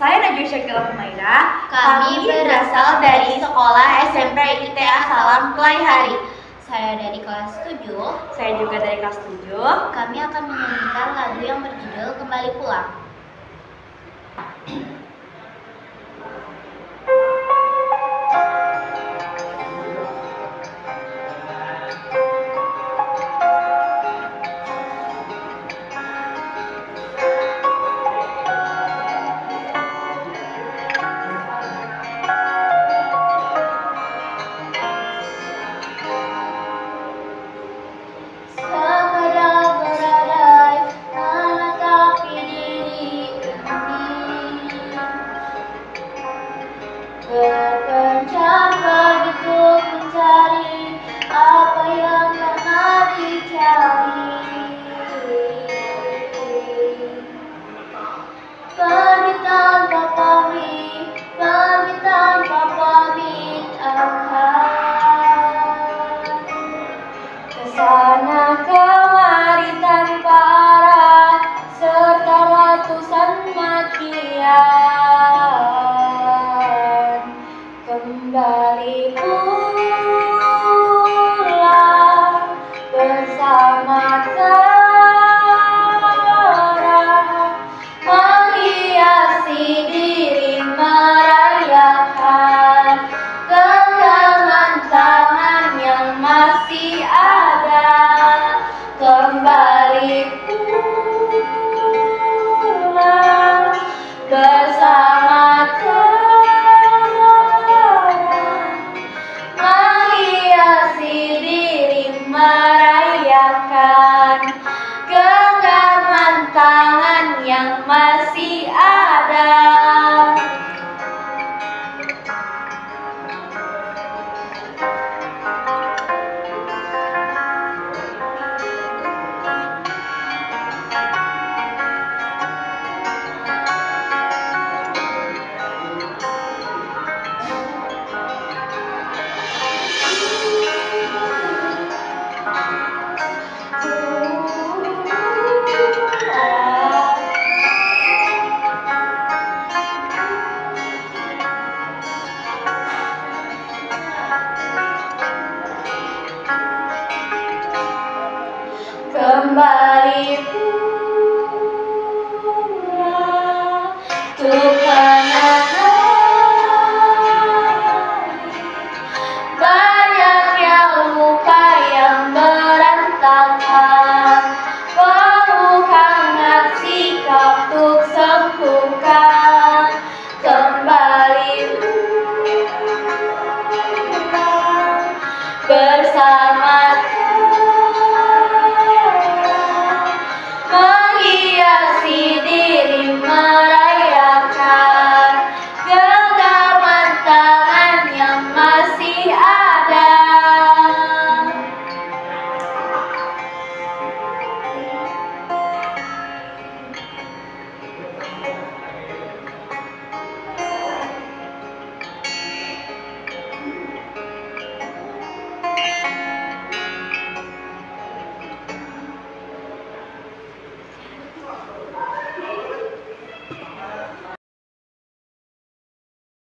Saya Najwa Syakila Humaira. Kami berasal dari sekolah SMP ITA Salam Kelai Hari. Saya dari kelas 7. Saya juga dari kelas 7. Kami akan menyanyikan lagu yang berjudul Kembali Pulang. Yeah. goyahkan genggaman tangan yang masih ada. kembali pula Tuhan banyaknya luka yang berantakan. Kau hangat sikap untuk sembuhkan kembali